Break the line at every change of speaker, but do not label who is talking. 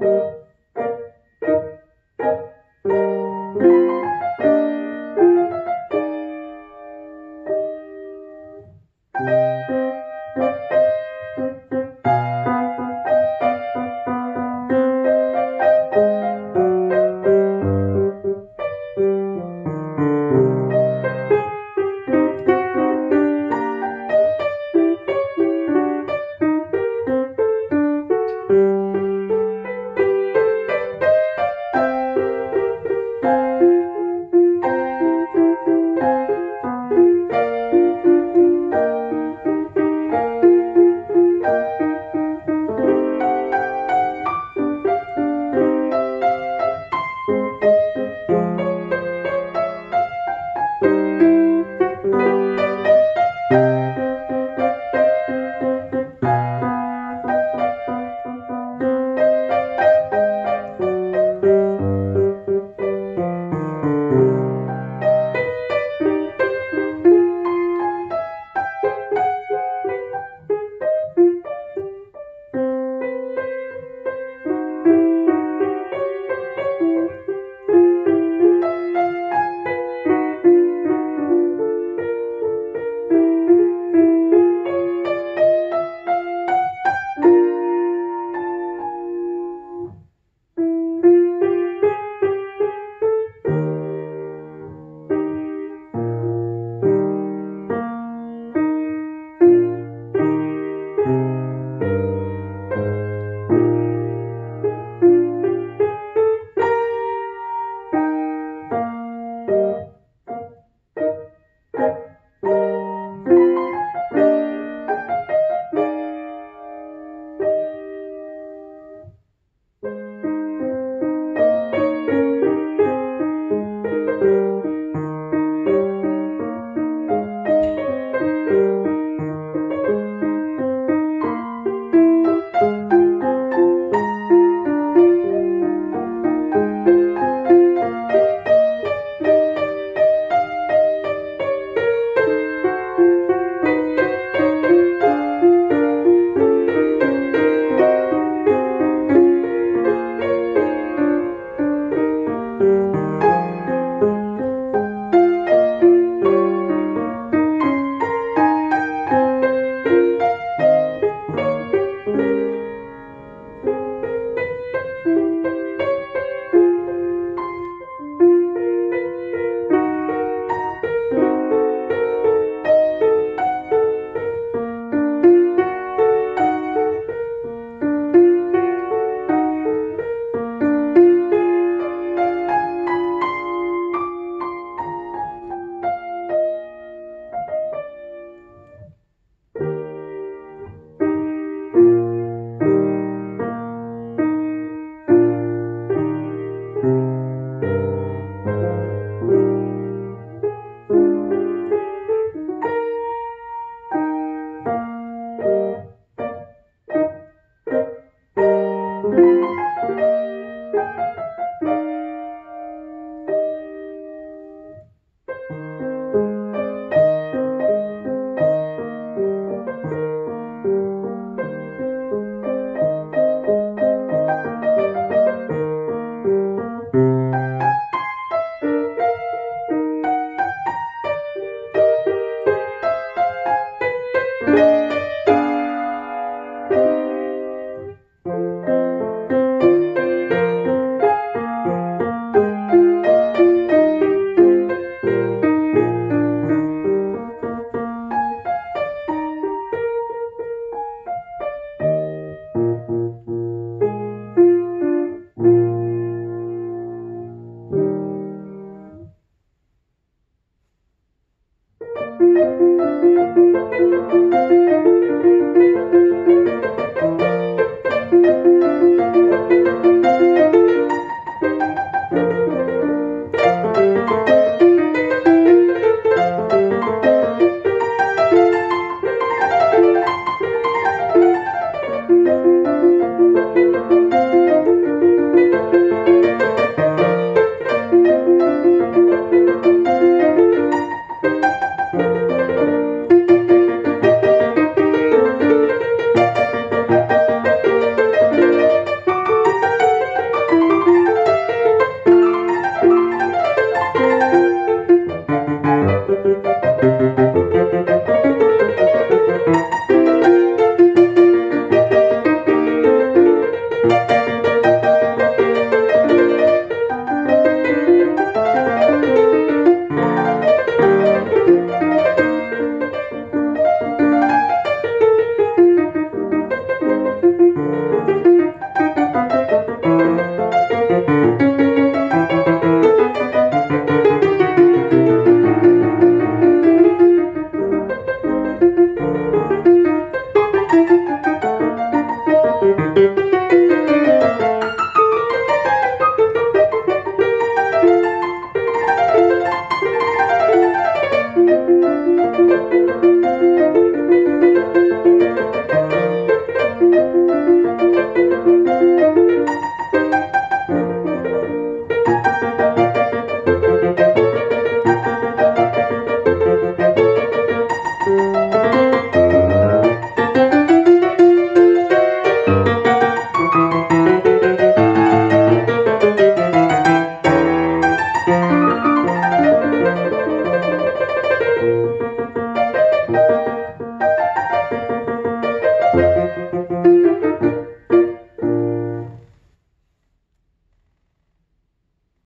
Música Música Thank you.